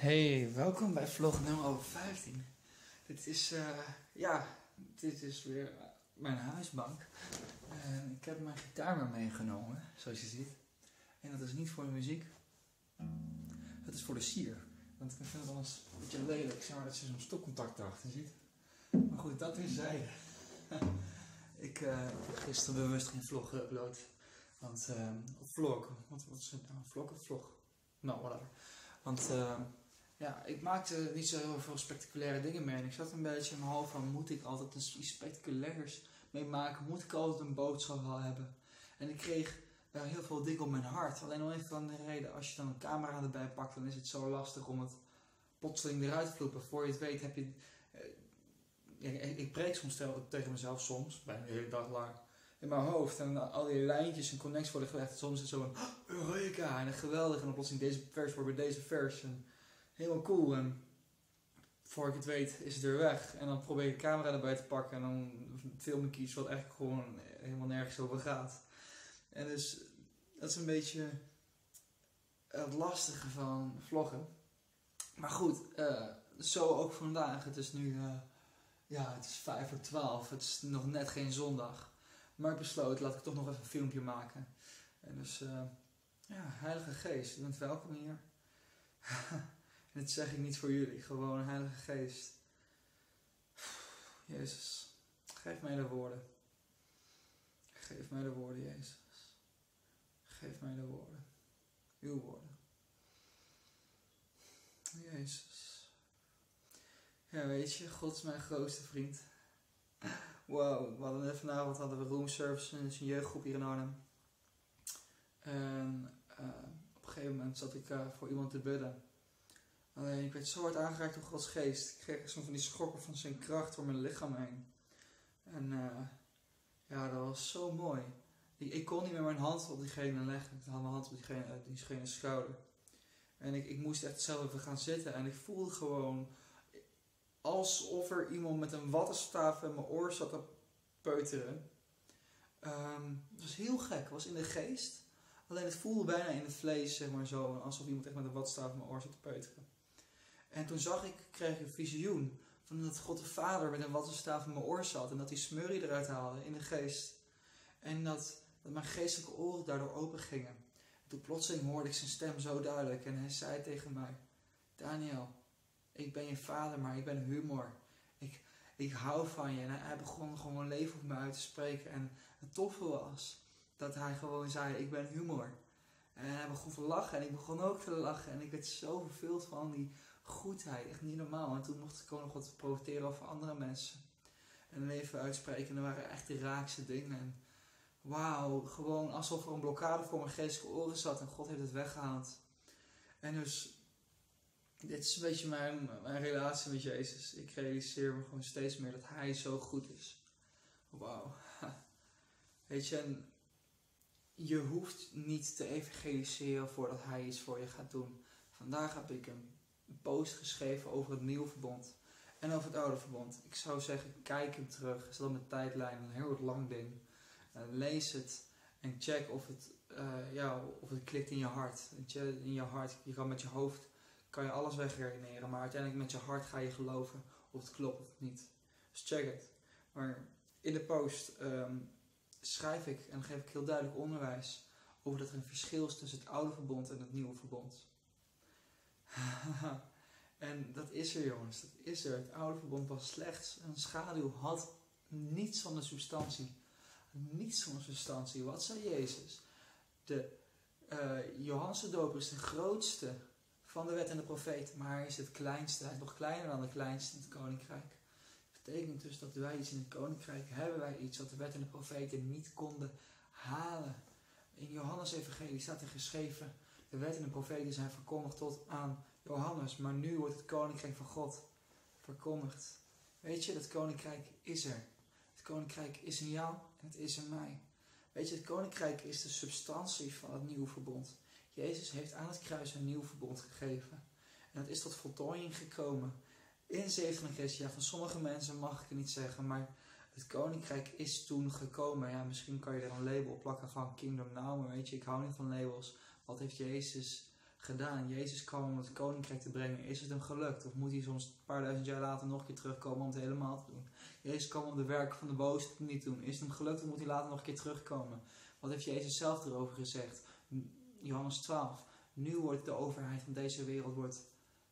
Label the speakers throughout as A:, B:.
A: Hey, welkom bij vlog nummer 15. Dit is, eh, ja, dit is weer mijn huisbank. En ik heb mijn gitaar meegenomen, zoals je ziet. En dat is niet voor de muziek. Het is voor de sier. Want ik vind het eens een beetje lelijk, zeg maar, dat je zo'n stopcontact erachter ziet. Maar goed, dat is zij. ik uh, heb gisteren bewust geen vlog geüpload. Want, uh, of vlog, wat, wat is het nou? Vlog of vlog? Nou, whatever. Want, uh, ja, ik maakte niet zo heel veel spectaculaire dingen mee. En ik zat een beetje in mijn hoofd van, moet ik altijd iets spectaculairs mee maken? Moet ik altijd een boodschap wel hebben? En ik kreeg uh, heel veel dingen op mijn hart. Alleen al even van de reden, als je dan een camera erbij pakt, dan is het zo lastig om het plotseling eruit te vloepen. Voor je het weet heb je... Ja, ik preek soms tegen mezelf soms, bijna de hele dag lang, in mijn hoofd. En al die lijntjes en connecties worden gelegd. Soms is het zo een Eureka en geweldig. En dan plotseling deze vers wordt bij deze vers. Helemaal cool. En voor ik het weet is het er weg. En dan probeer ik de camera erbij te pakken. En dan film ik iets wat eigenlijk gewoon helemaal nergens over gaat. En dus dat is een beetje het lastige van vloggen. Maar goed, uh, zo ook vandaag. Het is nu, uh, ja, het is 5 voor 12. Het is nog net geen zondag. Maar ik besloot, laat ik toch nog even een filmpje maken. En dus, uh, ja, Heilige Geest, je bent welkom hier. Dit zeg ik niet voor jullie, gewoon Heilige Geest. Jezus, geef mij de woorden. Geef mij de woorden, Jezus. Geef mij de woorden. Uw woorden. Jezus. Ja, weet je, God is mijn grootste vriend. Wow, we hadden net vanavond hadden we roomservice in een jeugdgroep hier in Arnhem. En uh, op een gegeven moment zat ik uh, voor iemand te bidden. Alleen ik werd zo hard aangeraakt door Gods geest. Ik kreeg zo van die schokken van zijn kracht door mijn lichaam heen. En uh, ja, dat was zo mooi. Ik, ik, kon niet meer mijn hand op diegene leggen. Ik had mijn hand op diegene, uh, diegene schouder. En ik, ik moest echt zelf even gaan zitten. En ik voelde gewoon alsof er iemand met een wattenstaaf in mijn oor zat te peuteren. Um, het was heel gek. Het was in de geest. Alleen het voelde bijna in het vlees, zeg maar zo. Alsof iemand echt met een wattenstaaf in mijn oor zat te peuteren. En toen zag ik, kreeg ik een visioen van dat God de Vader met een wattenstaaf in mijn oor zat en dat hij smurrie eruit haalde in de geest. En dat, dat mijn geestelijke oren daardoor open gingen. En toen plotseling hoorde ik zijn stem zo duidelijk en hij zei tegen mij: Daniel, ik ben je vader, maar ik ben humor. Ik, ik hou van je. En hij begon gewoon leven op me uit te spreken. En het toffe was dat hij gewoon zei: Ik ben humor. En hij begon te lachen en ik begon ook te lachen. En ik werd zo vervuld van die goedheid. Echt niet normaal. En toen mocht ik ook nog wat profiteren over andere mensen. En leven uitspreken. En er waren echt de raakste dingen. En wauw, gewoon alsof er een blokkade voor mijn geestelijke oren zat. En God heeft het weggehaald. En dus, dit is een beetje mijn, mijn relatie met Jezus. Ik realiseer me gewoon steeds meer dat Hij zo goed is. Wauw. Weet je, en je hoeft niet te evangeliseren voordat Hij iets voor je gaat doen. Vandaag heb ik een post geschreven over het nieuwe verbond en over het oude verbond. Ik zou zeggen, kijk hem terug. Zet op mijn tijdlijn, een heel lang ding. Uh, lees het en check of het, uh, ja, of het klikt in je hart. In je hart, je kan met je hoofd kan je alles wegredeneren, maar uiteindelijk met je hart ga je geloven of het klopt of niet. Dus check het. Maar in de post um, schrijf ik en geef ik heel duidelijk onderwijs over dat er een verschil is tussen het oude verbond en het nieuwe verbond. en dat is er, jongens. Dat is er. Het oude verbond was slechts een schaduw. Had niets van de substantie. Niets van de substantie. Wat zei Jezus? De uh, Johannes de Doper is de grootste van de wet en de profeet. Maar hij is het kleinste. Hij is nog kleiner dan de kleinste in het koninkrijk. Dat betekent dus dat wij iets in het koninkrijk hebben. Wij iets wat de wet en de profeten niet konden halen. In Johannes Evangelie staat er geschreven de wet en de profeten zijn verkondigd tot aan Johannes, maar nu wordt het koninkrijk van God verkondigd. Weet je, dat koninkrijk is er. Het koninkrijk is in jou en het is in mij. Weet je, het koninkrijk is de substantie van het nieuwe verbond. Jezus heeft aan het kruis een nieuw verbond gegeven. En dat is tot voltooiing gekomen. In 70 jaar van sommige mensen mag ik het niet zeggen, maar het koninkrijk is toen gekomen. Ja, misschien kan je er een label op plakken van Kingdom Now, maar weet je, ik hou niet van labels. Wat heeft Jezus gedaan. Jezus kwam om het koninkrijk te brengen. Is het hem gelukt? Of moet hij soms een paar duizend jaar later nog een keer terugkomen om het helemaal te doen? Jezus kwam om de werken van de niet te doen. Is het hem gelukt of moet hij later nog een keer terugkomen? Wat heeft Jezus zelf erover gezegd? Johannes 12. Nu wordt de overheid van deze wereld wordt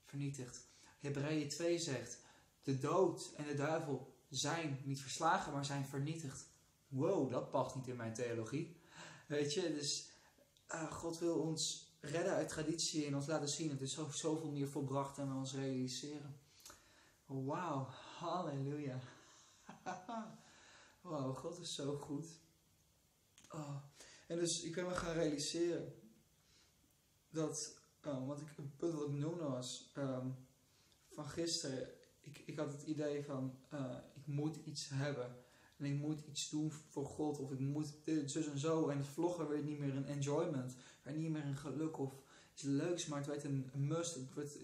A: vernietigd. Hebreeën 2 zegt: De dood en de duivel zijn niet verslagen, maar zijn vernietigd. Wow, dat past niet in mijn theologie. Weet je, dus uh, God wil ons redden uit traditie en ons laten zien. Het is zo, zoveel meer volbracht en we ons realiseren. Wauw, halleluja. Wow, God is zo goed. Oh. En dus ik ben me gaan realiseren dat, um, wat ik, een punt wat ik was, um, van gisteren, ik, ik had het idee van, uh, ik moet iets hebben. En ik moet iets doen voor God. Of ik moet dit, zus en zo. En het vloggen werd niet meer een enjoyment. Werd niet meer een geluk of iets leuks. Maar het werd een, must. Het werd,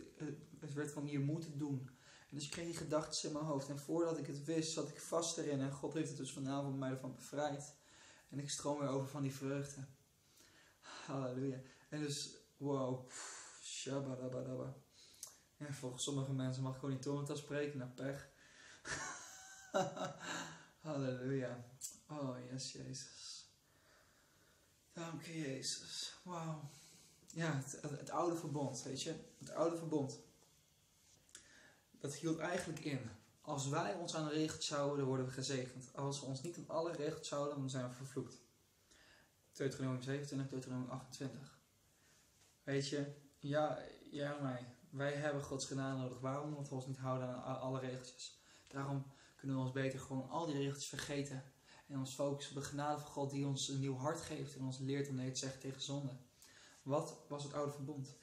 A: het werd van je moet het doen. En dus ik kreeg die gedachten in mijn hoofd. En voordat ik het wist, zat ik vast erin. En God heeft het dus vanavond mij ervan bevrijd. En ik stroom weer over van die vreugde. Halleluja. En dus, wow. Shabadabadaba. En volgens sommige mensen mag ik gewoon niet tongen spreken. Naar pech. Oh, yes, Jezus. Dank je, Jezus. Wauw. Ja, het, het, oude verbond, weet je. Het oude verbond. Dat hield eigenlijk in. Als wij ons aan de regels zouden, dan worden we gezegend. Als we ons niet aan alle regels zouden, dan zijn we vervloekt. Deuteronomium 27, Deuteronomium 28. Weet je, ja, ja mij. Wij hebben Gods genade nodig. Waarom? Omdat we ons niet houden aan alle regeltjes. Daarom kunnen we ons beter gewoon al die regeltjes vergeten. En ons focussen op de genade van God die ons een nieuw hart geeft en ons leert om nee te zeggen tegen zonde. Wat was het oude verbond?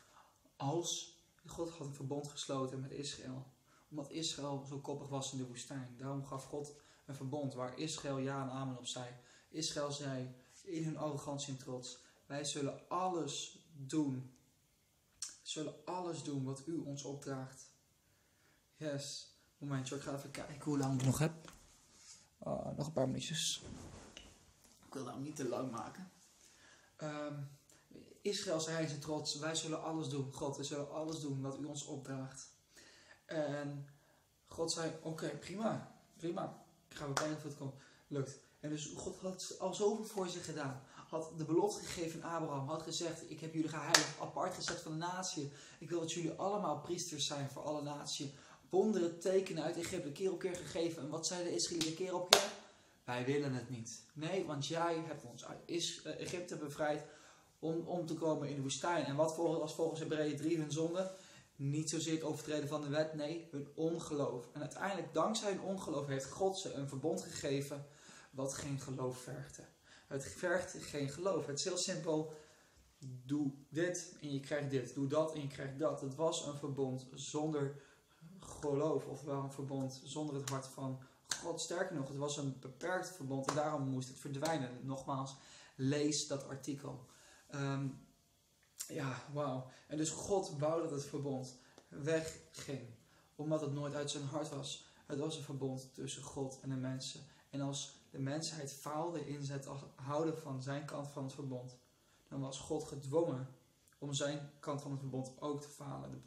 A: Als God had een verbond gesloten met Israël. Omdat Israël zo koppig was in de woestijn. Daarom gaf God een verbond waar Israël ja en amen op zei. Israël zei in hun arrogantie en trots. Wij zullen alles doen. Zullen alles doen wat u ons opdraagt. Yes. Momentje, ik ga even kijken hoe lang ik nog heb. Uh, nog een paar minuutjes. Ik wil dat niet te lang maken. Um, Israël zei zijn trots, wij zullen alles doen. God, we zullen alles doen wat u ons opdraagt. En God zei, oké, prima, prima. Ik ga kijken of het komt. Lukt. En dus God had al zoveel voor zich gedaan. Had de belofte gegeven aan Abraham. Had gezegd, ik heb jullie geheiligd, apart gezet van de natie. Ik wil dat jullie allemaal priesters zijn voor alle natie wonderen, tekenen uit Egypte keer op keer gegeven. En wat zeiden de keer op keer? Wij willen het niet. Nee, want jij hebt ons uit eh, Egypte bevrijd om, om te komen in de woestijn. En wat was volgens Hebreeën 3 hun zonde? Niet zozeer het overtreden van de wet, nee, hun ongeloof. En uiteindelijk, dankzij hun ongeloof, heeft God ze een verbond gegeven wat geen geloof vergde. Het vergt geen geloof. Het is heel simpel. Doe dit en je krijgt dit. Doe dat en je krijgt dat. Het was een verbond zonder geloof, ofwel een verbond zonder het hart van God. Sterker nog, het was een beperkt verbond en daarom moest het verdwijnen. Nogmaals, lees dat artikel. Ehm, ja, wauw. En dus God wou dat het verbond wegging, omdat het nooit uit zijn hart was. Het was een verbond tussen God en de mensen. En als de mensheid faalde in het houden van zijn kant van het verbond, dan was God gedwongen om zijn kant van het verbond ook te falen.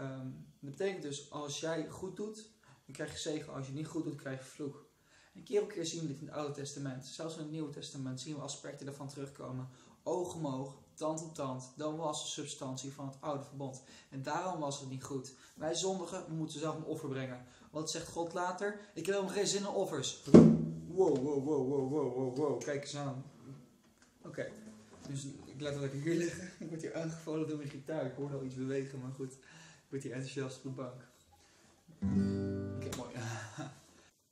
A: Um, dat betekent dus, als jij goed doet, dan krijg je zegen. Als je niet goed doet, krijg je vloek. En keer op keer zien we dit in het Oude Testament. Zelfs in het Nieuwe Testament zien we aspecten daarvan terugkomen. Oog om oog, tand om tand. Dat was de substantie van het oude verbond. En daarom was het niet goed. Wij zondigen, we moeten zelf een offer brengen. Wat zegt God later? Ik heb helemaal geen zin in offers. Wow, wow, wow, wow, wow, wow, wow. Kijk eens aan. Oké. Dus ik laat het lekker hier liggen. Ik word hier aangevallen door mijn gitaar. Ik hoor al iets bewegen, maar goed wordt hij enthousiast op de bank. Oké, mooi.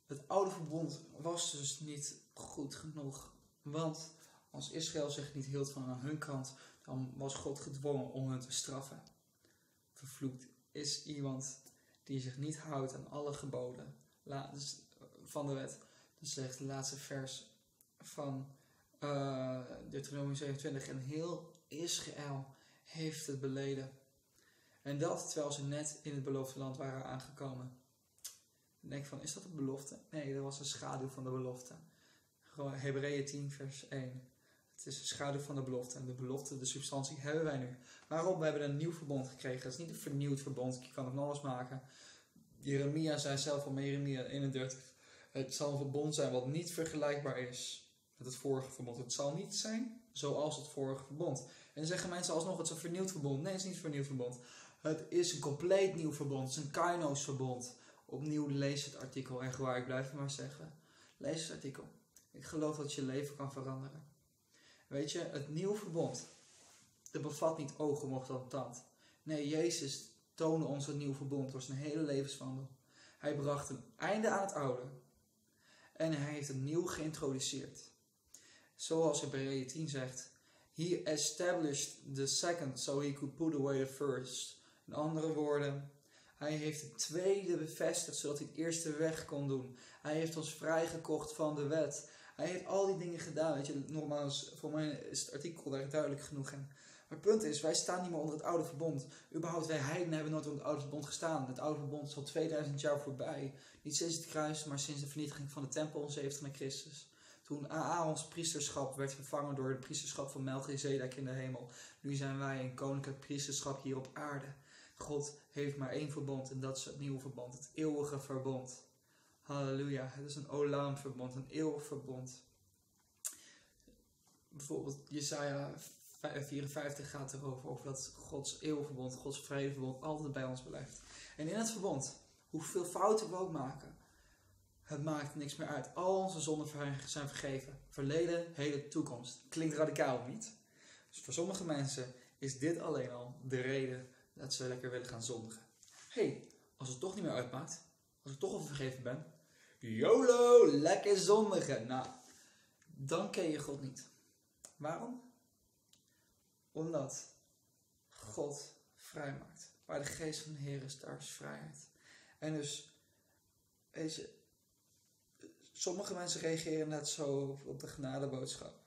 A: Het oude verbond was dus niet goed genoeg. Want als Israël zich niet hield van aan hun kant, dan was God gedwongen om hen te straffen. Vervloekt is iemand die zich niet houdt aan alle geboden dus, van de wet. Dat zegt het laatste vers van uh, Deuteronomium 27. En heel Israël heeft het beleden. En dat terwijl ze net in het beloofde land waren aangekomen. Denk ik van, is dat een belofte? Nee, dat was een schaduw van de belofte. Hebreeën 10 vers 1. Het is de schaduw van de belofte. En de belofte, de substantie, hebben wij nu. Waarom? We hebben een nieuw verbond gekregen. Het is niet een vernieuwd verbond. Je kan het nog alles maken. Jeremia zei zelf al, Jeremia 31. Het zal een verbond zijn wat niet vergelijkbaar is met het vorige verbond. Het zal niet zijn zoals het vorige verbond. En dan zeggen mensen alsnog, het is een vernieuwd verbond. Nee, het is niet een vernieuwd verbond. Het is een compleet nieuw verbond. Het is een kainos verbond. Opnieuw lees het artikel. En waar, ik blijf het maar zeggen. Lees het artikel. Ik geloof dat je leven kan veranderen. Weet je, het nieuwe verbond. Het bevat niet ogen mocht dan tand. Nee, Jezus toonde ons het nieuwe verbond door zijn hele levenswandel. Hij bracht een einde aan het oude. En hij heeft het nieuw geïntroduceerd. Zoals Hebreeën 10 zegt. He established the second so he could put away the first. In andere woorden, hij heeft het tweede bevestigd zodat hij het eerste weg kon doen. Hij heeft ons vrijgekocht van de wet. Hij heeft al die dingen gedaan. Weet je, nogmaals, voor mij is het artikel daar duidelijk genoeg in. Maar het punt is, wij staan niet meer onder het oude verbond. Überhaupt, wij heidenen hebben nooit onder het oude verbond gestaan. Het oude verbond is al 2000 jaar voorbij. Niet sinds het kruis, maar sinds de vernietiging van de tempel 70 na Christus. Toen Aarons priesterschap werd vervangen door het priesterschap van Melchizedek in de hemel. Nu zijn wij een koninklijk priesterschap hier op aarde. God heeft maar één verbond en dat is het nieuwe verbond, het eeuwige verbond. Halleluja, het is een Olam verbond, een eeuwig verbond. Bijvoorbeeld Jesaja 54 gaat erover, over dat Gods eeuwverbond, Gods vredeverbond altijd bij ons blijft. En in het verbond, hoeveel fouten we ook maken, het maakt niks meer uit. Al onze zonden zijn vergeven. Verleden, hele toekomst. Klinkt radicaal niet? Dus voor sommige mensen is dit alleen al de reden dat ze lekker willen gaan zondigen. hey, als het toch niet meer uitmaakt, als ik toch al vergeven ben, YOLO, lekker zondigen. Nou, dan ken je God niet. Waarom? Omdat God vrij maakt. Waar de geest van de Heer is, daar is vrijheid. En dus, weet je, sommige mensen reageren net zo op de genadeboodschap.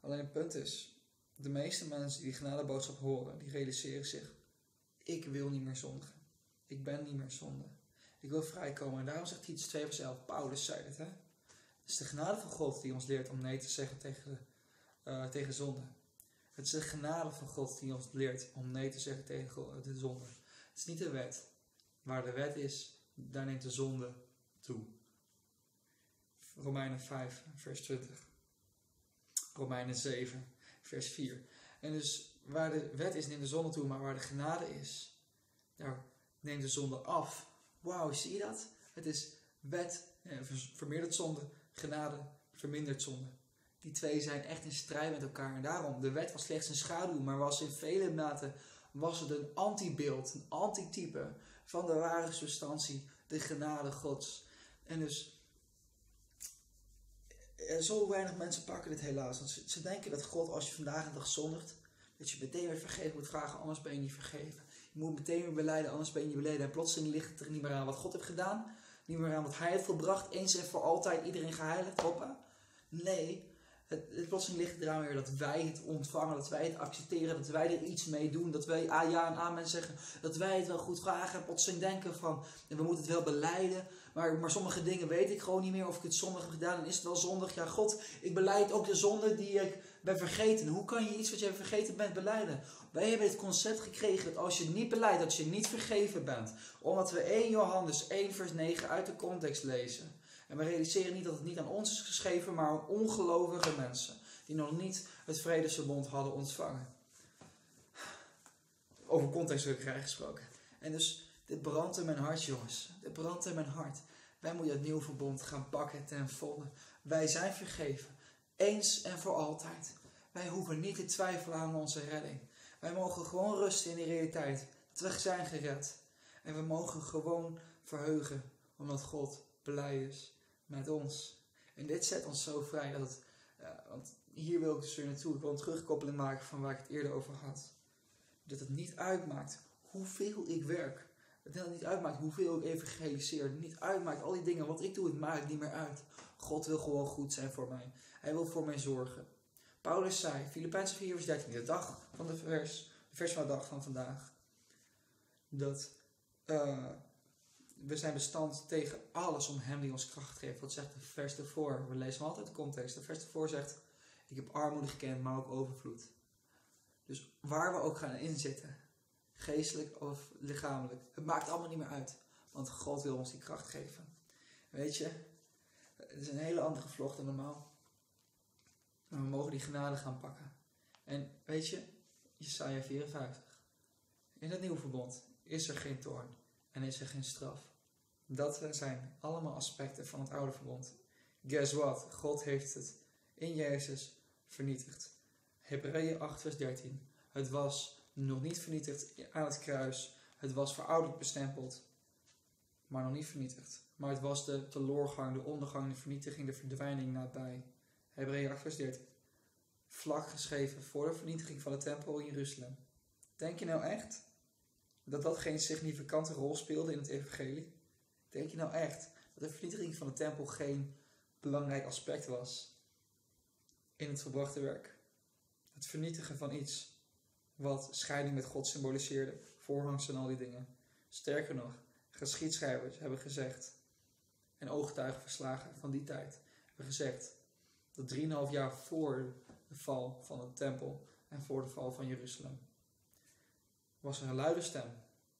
A: Alleen het punt is, de meeste mensen die die genadeboodschap horen, die realiseren zich, ik wil niet meer zondigen. Ik ben niet meer zonde. Ik wil vrijkomen. En daarom zegt Titus 2 vers 11, Paulus zei het, hè. Het is de genade van God die ons leert om nee te zeggen tegen, uh, tegen zonde. Het is de genade van God die ons leert om nee te zeggen tegen de zonde. Het is niet de wet. Waar de wet is, daar neemt de zonde toe. Romeinen 5, vers 20. Romeinen 7, vers 4. En dus waar de wet is, neemt de zonde toe, maar waar de genade is, daar neemt de zonde af. Wauw, zie je dat? Het is wet, eh, vermeerdert zonde, genade, vermindert zonde. Die twee zijn echt in strijd met elkaar. En daarom, de wet was slechts een schaduw, maar was in vele mate was het een antibeeld, een antitype van de ware substantie, de genade Gods. En dus, eh, zo weinig mensen pakken dit helaas. Want ze, denken dat God, als je vandaag een dag zondigt, dat je meteen weer vergeven moet vragen, anders ben je niet vergeven. Je moet meteen weer beleiden, anders ben je niet beleden. En plotseling ligt het er niet meer aan wat God heeft gedaan, niet meer aan wat Hij heeft volbracht, eens en voor altijd iedereen geheiligd. Hoppa. Nee, het, het plotseling ligt eraan weer dat wij het ontvangen, dat wij het accepteren, dat wij er iets mee doen, dat wij ah, ja en amen zeggen, dat wij het wel goed vragen en plotseling denken van, we moeten het wel beleiden, maar, maar sommige dingen weet ik gewoon niet meer of ik het zondig heb gedaan en is het wel zondig. Ja God, ik beleid ook de zonde die ik ben vergeten. Hoe kan je iets wat je vergeten bent beleiden? Wij hebben het concept gekregen dat als je niet beleidt, dat je niet vergeven bent. Omdat we 1 Johannes 1 vers 9 uit de context lezen. En we realiseren niet dat het niet aan ons is geschreven, maar aan ongelovige mensen. Die nog niet het vredesverbond hadden ontvangen. Over context wil ik gesproken. En dus, dit brandt in mijn hart, jongens. Dit brandt in mijn hart. Wij moeten het nieuwe verbond gaan pakken ten volle. Wij zijn vergeven. Eens en voor altijd. Wij hoeven niet te twijfelen aan onze redding. Wij mogen gewoon rusten in de realiteit. Dat we zijn gered. En we mogen gewoon verheugen. Omdat God blij is met ons. En dit zet ons zo vrij dat het, want hier wil ik dus weer naartoe, ik wil een terugkoppeling maken van waar ik het eerder over had. Dat het niet uitmaakt hoeveel ik werk. Dat het niet uitmaakt hoeveel ik evangeliseer. Niet uitmaakt al die dingen. Wat ik doe, het maakt niet meer uit. God wil gewoon goed zijn voor mij. Hij wil voor mij zorgen. Paulus zei, Filippenzen 4 vers 13, de dag van de vers, de vers van de dag van vandaag. Dat uh, we zijn bestand tegen alles om Hem die ons kracht geeft. Wat zegt de vers ervoor? We lezen altijd de context. De vers ervoor zegt: Ik heb armoede gekend, maar ook overvloed. Dus waar we ook gaan inzitten, geestelijk of lichamelijk, het maakt allemaal niet meer uit. Want God wil ons die kracht geven. Weet je, het is een hele andere vlog dan normaal. Maar we mogen die genade gaan pakken. En weet je, Jesaja 54. In het nieuwe verbond is er geen toorn en is er geen straf. Dat zijn allemaal aspecten van het oude verbond. Guess what? God heeft het in Jezus vernietigd. Hebreeën 8 vers 13. Het was nog niet vernietigd aan het kruis. Het was verouderd bestempeld, maar nog niet vernietigd. Maar het was de teloorgang, de ondergang, de vernietiging, de verdwijning nabij. Hebreeën 8 vers 13. Vlak geschreven voor de vernietiging van de tempel in Jeruzalem. Denk je nou echt dat dat geen significante rol speelde in het evangelie? Denk je nou echt dat de vernietiging van de tempel geen belangrijk aspect was in het verbrachte werk? Het vernietigen van iets wat scheiding met God symboliseerde, voorhangs en al die dingen. Sterker nog, geschiedschrijvers hebben gezegd, en ooggetuigen verslagen van die tijd, hebben gezegd dat 3,5 jaar voor de val van de tempel en voor de val van Jeruzalem was er een luide stem.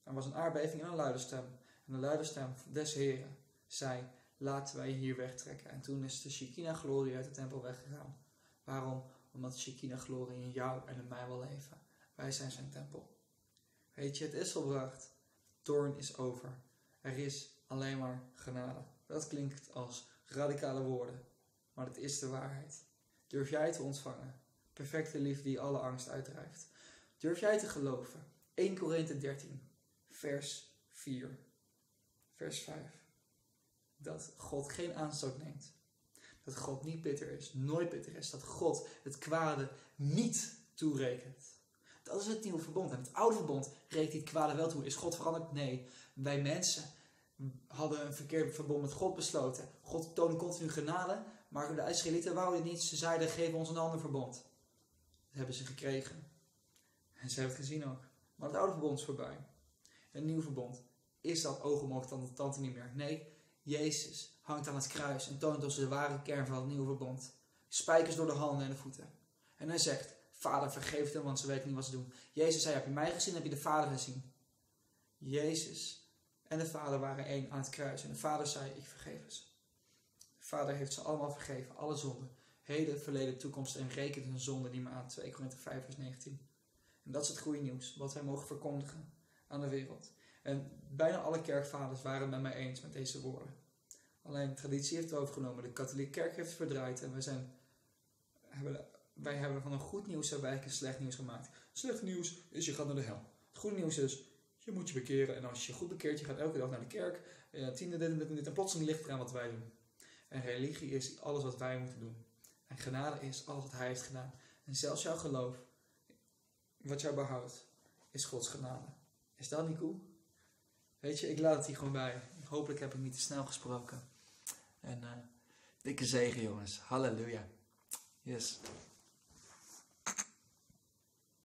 A: Er was een aardbeving en een luide stem. En de luide stem des Heren zei, laten wij hier wegtrekken. En toen is de Shekinah-glorie uit de tempel weggegaan. Waarom? Omdat de Shekinah-glorie in jou en in mij wil leven. Wij zijn zijn tempel. Weet je, het is volbracht. Toorn is over. Er is alleen maar genade. Dat klinkt als radicale woorden, maar het is de waarheid. Durf jij te ontvangen? Perfecte liefde die alle angst uitdrijft. Durf jij te geloven? 1 Korinthe 13, vers 4, vers 5. Dat God geen aanstoot neemt. Dat God niet bitter is, nooit bitter is. Dat God het kwade niet toerekent. Dat is het nieuwe verbond. En het oude verbond rekent het kwade wel toe. Is God veranderd? Nee. Wij mensen hadden een verkeerd verbond met God besloten. God toonde continu genade, maar de Israëlieten wouden niet. Ze zeiden, geef ons een ander verbond. Dat hebben ze gekregen. En ze hebben het gezien ook. Maar het oude verbond is voorbij. Het nieuwe verbond is dat ogenmerk dan de tante niet meer. Nee, Jezus hangt aan het kruis en toont ons de ware kern van het nieuwe verbond. Spijkers door de handen en de voeten. En hij zegt, Vader vergeef hem, want ze weten niet wat ze doen. Jezus zei, heb je mij gezien, heb je de Vader gezien. Jezus en de Vader waren één aan het kruis. En de Vader zei, ik vergeef ze. De Vader heeft ze allemaal vergeven, alle zonden. Heden, verleden, toekomst en rekent hun zonde niet meer aan. 2 Korinther 5 vers 19. En dat is het goede nieuws, wat wij mogen verkondigen aan de wereld. En bijna alle kerkvaders waren met mij eens met deze woorden. Alleen traditie heeft het overgenomen, de katholieke kerk heeft het verdraaid en wij, zijn, hebben, wij hebben van een goed nieuws hebben wij een slecht nieuws gemaakt. Slecht nieuws is je gaat naar de hel. Het goede nieuws is, je moet je bekeren en als je je goed bekeert, je gaat elke dag naar de kerk, eh, tiende, dit en dit en dit en plotseling ligt eraan wat wij doen. En religie is alles wat wij moeten doen. En genade is alles wat hij heeft gedaan. En zelfs jouw geloof wat jou behoudt, is Gods genade. Is dat niet cool? Weet je, ik laat het hier gewoon bij. Hopelijk heb ik niet te snel gesproken. En uh, dikke zegen, jongens. Halleluja. Yes.